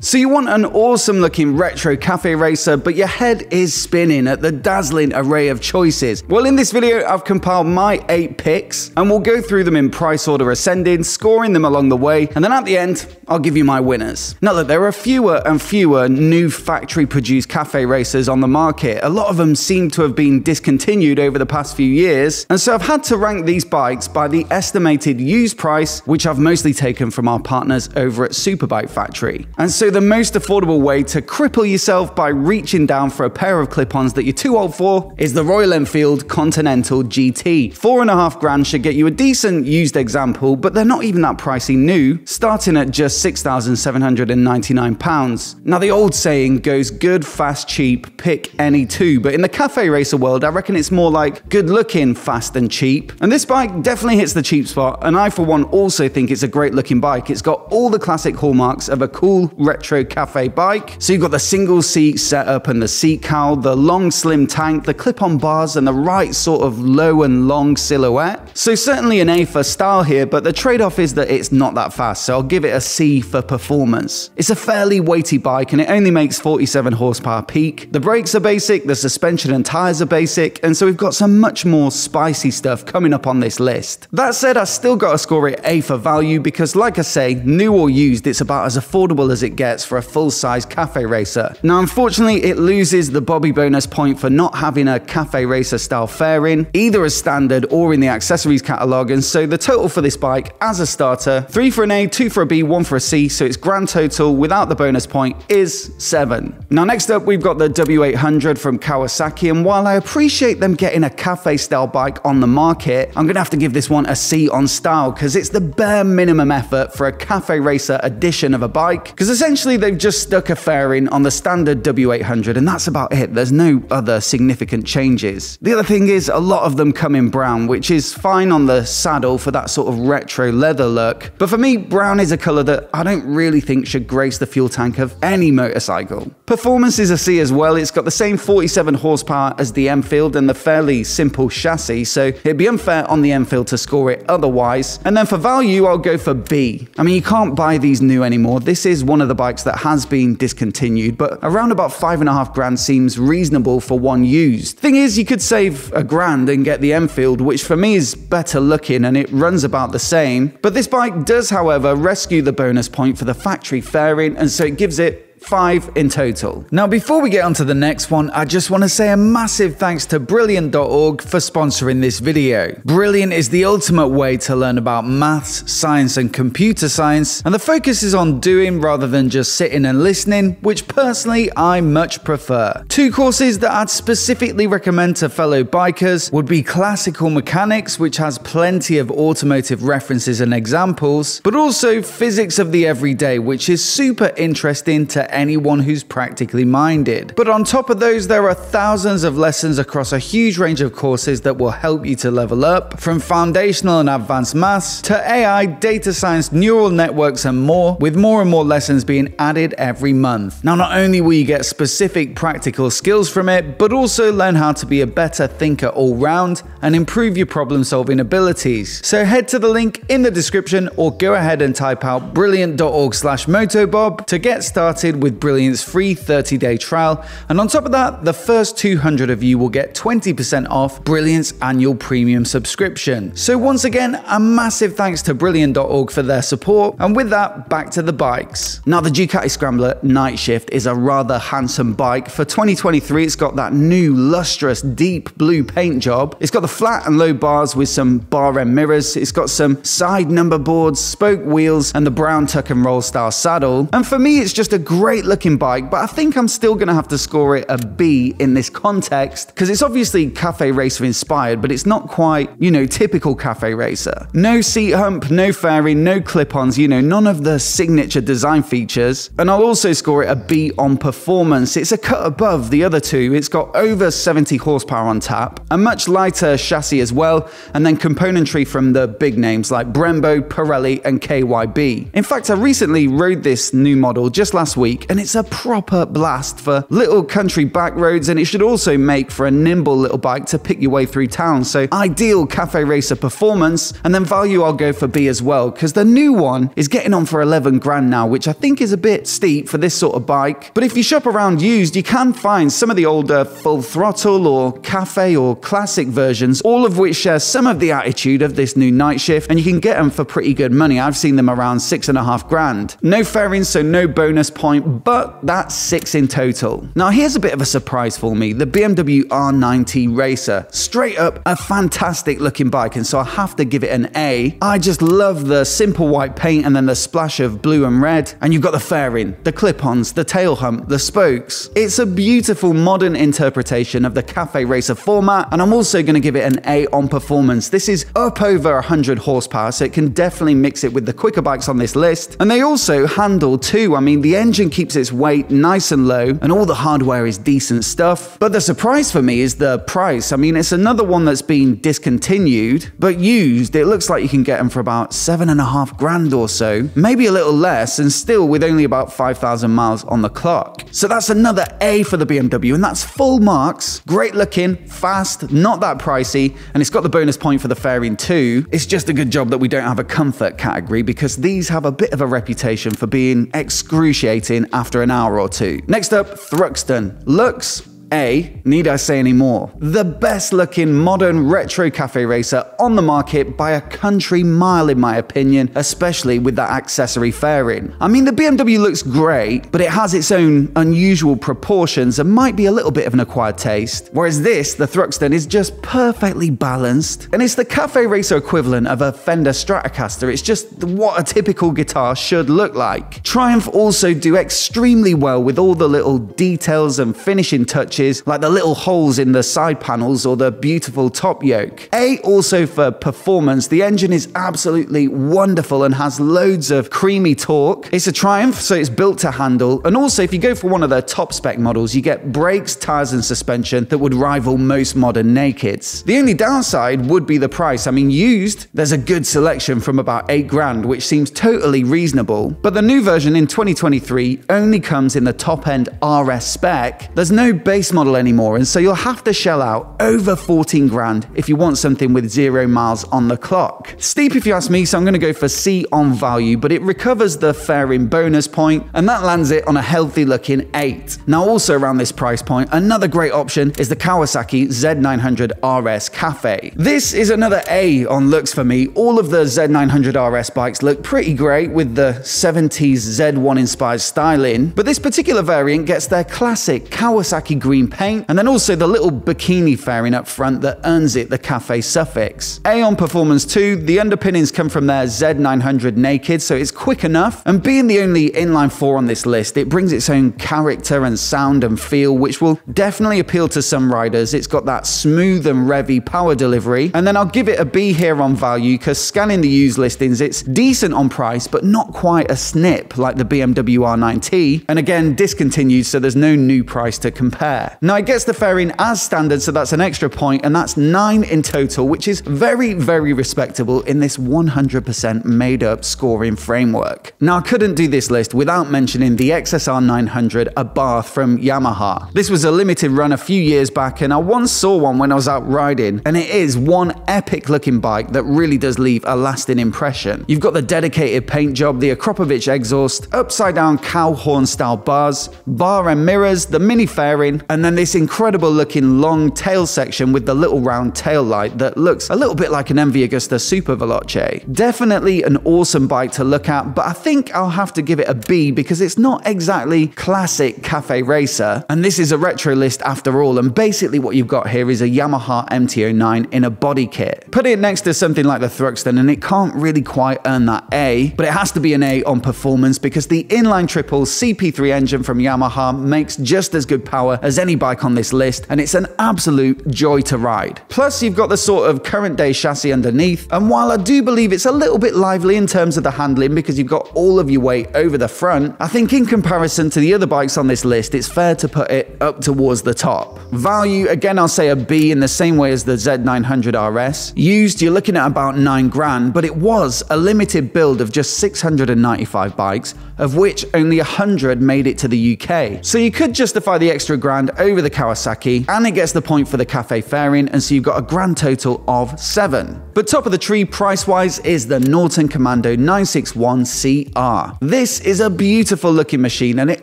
So you want an awesome looking retro cafe racer, but your head is spinning at the dazzling array of choices. Well, in this video, I've compiled my eight picks, and we'll go through them in price order ascending, scoring them along the way, and then at the end, I'll give you my winners. Now that there are fewer and fewer new factory-produced cafe racers on the market. A lot of them seem to have been discontinued over the past few years, and so I've had to rank these bikes by the estimated used price, which I've mostly taken from our partners over at Superbike Factory. And so the most affordable way to cripple yourself by reaching down for a pair of clip-ons that you're too old for is the Royal Enfield Continental GT. Four and a half grand should get you a decent used example, but they're not even that pricey new, starting at just £6,799. Now the old saying goes good, fast, cheap, pick any two, but in the cafe racer world, I reckon it's more like good looking, fast and cheap. And this bike definitely hits the cheap spot, and I for one also think it's a great looking bike. It's got all the classic hallmarks of a cool retro cafe bike. So you've got the single seat setup and the seat cowl, the long slim tank, the clip-on bars, and the right sort of low and long silhouette. So certainly an A for style here, but the trade-off is that it's not that fast, so I'll give it a C for performance. It's a fairly weighty bike and it only makes 47 horsepower peak. The brakes are basic, the suspension and tires are basic, and so we've got some much more spicy stuff coming up on this list. That said, I still got to score it A for value because like I say, new or used, it's about as affordable as it gets for a full-size cafe racer. Now, unfortunately, it loses the Bobby bonus point for not having a cafe racer style fairing, either as standard or in the accessories catalog, and so the total for this bike as a starter, 3 for an A, 2 for a B, 1 for a C, so its grand total without the bonus point is 7. Now, next up, we've got the W800 from Kawasaki, and while I appreciate them getting a cafe style bike on the market, I'm gonna have to give this one a C on style, because it's the bare minimum effort for a cafe racer edition of a bike, because essentially they've just stuck a fairing on the standard W800 and that's about it. There's no other significant changes. The other thing is a lot of them come in brown, which is fine on the saddle for that sort of retro leather look. But for me, brown is a color that I don't really think should grace the fuel tank of any motorcycle. Performance is a C as well. It's got the same 47 horsepower as the Enfield and the fairly simple chassis, so it'd be unfair on the Enfield to score it otherwise. And then for value, I'll go for B. I mean, you can't buy these new anymore. This is one of the bikes that has been discontinued, but around about five and a half grand seems reasonable for one used. Thing is, you could save a grand and get the Enfield, which for me is better looking and it runs about the same. But this bike does, however, rescue the bonus point for the factory fairing, and so it gives it five in total. Now, before we get on to the next one, I just want to say a massive thanks to Brilliant.org for sponsoring this video. Brilliant is the ultimate way to learn about maths, science, and computer science, and the focus is on doing rather than just sitting and listening, which personally I much prefer. Two courses that I'd specifically recommend to fellow bikers would be Classical Mechanics, which has plenty of automotive references and examples, but also Physics of the Everyday, which is super interesting to anyone who's practically minded. But on top of those, there are thousands of lessons across a huge range of courses that will help you to level up, from foundational and advanced maths to AI, data science, neural networks, and more, with more and more lessons being added every month. Now, not only will you get specific practical skills from it, but also learn how to be a better thinker all round and improve your problem solving abilities. So head to the link in the description or go ahead and type out brilliant.org slash motobob to get started with Brilliant's free 30 day trial. And on top of that, the first 200 of you will get 20% off Brilliant's annual premium subscription. So once again, a massive thanks to Brilliant.org for their support. And with that, back to the bikes. Now, the Ducati Scrambler Night Shift is a rather handsome bike. For 2023, it's got that new lustrous deep blue paint job. It's got the flat and low bars with some bar end mirrors. It's got some side number boards, spoke wheels, and the brown tuck and roll style saddle. And for me, it's just a great looking bike, but I think I'm still gonna have to score it a B in this context, because it's obviously Cafe Racer inspired, but it's not quite, you know, typical Cafe Racer. No seat hump, no fairing, no clip-ons, you know, none of the signature design features. And I'll also score it a B on performance. It's a cut above the other two. It's got over 70 horsepower on tap, a much lighter chassis as well, and then componentry from the big names like Brembo, Pirelli, and KYB. In fact, I recently rode this new model just last week week, and it's a proper blast for little country back roads, and it should also make for a nimble little bike to pick your way through town. So ideal cafe racer performance, and then value I'll go for B as well, because the new one is getting on for 11 grand now, which I think is a bit steep for this sort of bike. But if you shop around used, you can find some of the older full throttle or cafe or classic versions, all of which share some of the attitude of this new night shift, and you can get them for pretty good money. I've seen them around six and a half grand. No fairings, so no bonus point, but that's six in total. Now here's a bit of a surprise for me. The BMW R9T Racer. Straight up a fantastic looking bike, and so I have to give it an A. I just love the simple white paint and then the splash of blue and red. And you've got the fairing, the clip-ons, the tail hump, the spokes. It's a beautiful modern interpretation of the Cafe Racer format, and I'm also going to give it an A on performance. This is up over 100 horsepower, so it can definitely mix it with the quicker bikes on this list. And they also handle too. I mean, the engine keeps its weight nice and low, and all the hardware is decent stuff. But the surprise for me is the price. I mean, it's another one that's been discontinued, but used, it looks like you can get them for about seven and a half grand or so, maybe a little less, and still with only about 5,000 miles on the clock. So that's another A for the BMW, and that's full marks. Great looking, fast, not that pricey, and it's got the bonus point for the fairing too. It's just a good job that we don't have a comfort category because these have a bit of a reputation for being excruciating after an hour or two. Next up, Thruxton. Looks a, need I say any more? The best looking modern retro cafe racer on the market by a country mile in my opinion, especially with that accessory fairing. I mean the BMW looks great, but it has its own unusual proportions and might be a little bit of an acquired taste. Whereas this, the Thruxton, is just perfectly balanced. And it's the cafe racer equivalent of a Fender Stratocaster, it's just what a typical guitar should look like. Triumph also do extremely well with all the little details and finishing touches like the little holes in the side panels or the beautiful top yoke. A also for performance, the engine is absolutely wonderful and has loads of creamy torque. It's a Triumph, so it's built to handle. And also, if you go for one of the top spec models, you get brakes, tires, and suspension that would rival most modern nakeds. The only downside would be the price. I mean, used, there's a good selection from about 8 grand, which seems totally reasonable. But the new version in 2023 only comes in the top end RS spec. There's no base base model anymore, and so you'll have to shell out over 14 grand if you want something with zero miles on the clock. Steep if you ask me, so I'm going to go for C on value, but it recovers the fairing bonus point, and that lands it on a healthy looking 8. Now also around this price point, another great option is the Kawasaki Z900 RS Cafe. This is another A on looks for me. All of the Z900 RS bikes look pretty great with the 70s Z1 inspired styling, but this particular variant gets their classic Kawasaki green green paint, and then also the little bikini fairing up front that earns it the cafe suffix. A on performance too, the underpinnings come from their Z900 Naked, so it's quick enough, and being the only inline 4 on this list, it brings its own character and sound and feel, which will definitely appeal to some riders. It's got that smooth and revy power delivery, and then I'll give it a B here on value, because scanning the used listings, it's decent on price, but not quite a snip like the BMW R9T, and again, discontinued, so there's no new price to compare Now it gets the fairing as standard, so that's an extra point, and that's nine in total, which is very, very respectable in this 100% made up scoring framework. Now I couldn't do this list without mentioning the XSR 900 a Abarth from Yamaha. This was a limited run a few years back, and I once saw one when I was out riding, and it is one epic looking bike that really does leave a lasting impression. You've got the dedicated paint job, the Akrapovic exhaust, upside down cow horn style bars, bar and mirrors, the mini fairing, and and then this incredible looking long tail section with the little round tail light that looks a little bit like an MV Agusta Super Veloce. Definitely an awesome bike to look at, but I think I'll have to give it a B because it's not exactly classic cafe racer. And this is a retro list after all, and basically what you've got here is a Yamaha MT-09 in a body kit. Put it next to something like the Thruxton and it can't really quite earn that A, but it has to be an A on performance because the inline triple CP3 engine from Yamaha makes just as good power as any any bike on this list, and it's an absolute joy to ride. Plus, you've got the sort of current day chassis underneath, and while I do believe it's a little bit lively in terms of the handling because you've got all of your weight over the front, I think in comparison to the other bikes on this list, it's fair to put it up towards the top. Value, again, I'll say a B in the same way as the Z900 RS. Used, you're looking at about 9 grand, but it was a limited build of just 695 bikes, of which only 100 made it to the UK. So you could justify the extra grand over the Kawasaki, and it gets the point for the cafe fairing, and so you've got a grand total of 7. But top of the tree price-wise is the Norton Commando 961 CR. This is a beautiful looking machine, and it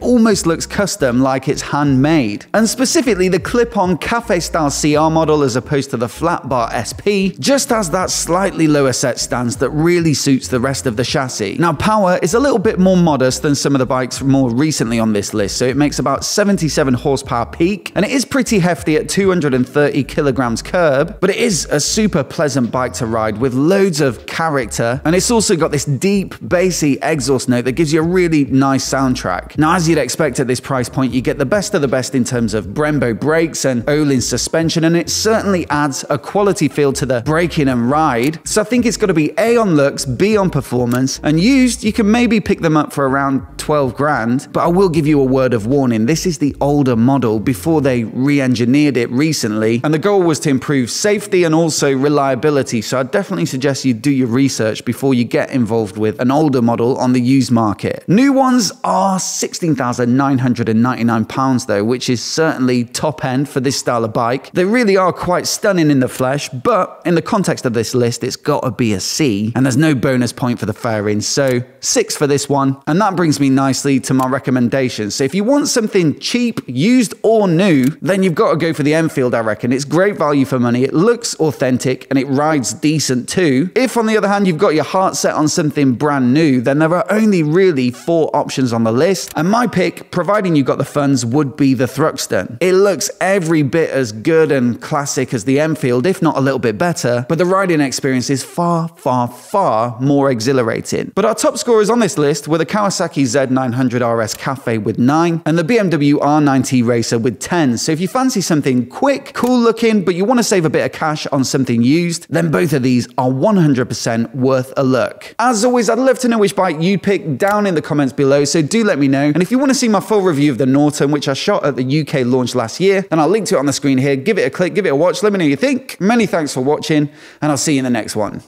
almost looks custom like it's handmade. And specifically, the clip-on cafe-style CR model as opposed to the flat bar SP just has that slightly lower set stance that really suits the rest of the chassis. Now, power is a little bit more modest than some of the bikes more recently on this list, so it makes about 77 horsepower peak, and it is pretty hefty at 230 kilograms curb, but it is a super pleasant bike to ride with loads of character, and it's also got this deep, bassy exhaust note that gives you a really nice soundtrack. Now, as you'd expect at this price point, you get the best of the best in terms of Brembo brakes and Öhlins suspension, and it certainly adds a quality feel to the braking and ride. So I think it's got to be A on looks, B on performance, and used, you can maybe pick them up for around 12 grand, but I will give you a word of warning. This is the older model before they re-engineered it recently, and the goal was to improve safety and also reliability, so I definitely suggest you do your research before you get involved with an older model on the used market. New ones are £16,999 though, which is certainly top end for this style of bike. They really are quite stunning in the flesh, but in the context of this list, it's got to be a C, and there's no bonus point for the fairing, so 6 for this one, and that brings me nicely to my recommendations. So if you want something cheap, used or new, then you've got to go for the Enfield, I reckon. It's great value for money, it looks authentic, and it rides decent too. If on the other hand, you've got your heart set on something brand new, then there are only really four options on the list. And my pick, providing you've got the funds, would be the Thruxton. It looks every bit as good and classic as the Enfield, if not a little bit better, but the riding experience is far, far, far more exhilarating. But our top scorers on this list were the Kawasaki Kawasaki Z900 RS Cafe with 9, and the BMW R9T Racer with 10. So if you fancy something quick, cool looking, but you want to save a bit of cash on something used, then both of these are 100% worth a look. As always, I'd love to know which bike you pick down in the comments below, so do let me know. And if you want to see my full review of the Norton, which I shot at the UK launch last year, then I'll link to it on the screen here. Give it a click, give it a watch, let me know what you think. Many thanks for watching, and I'll see you in the next one.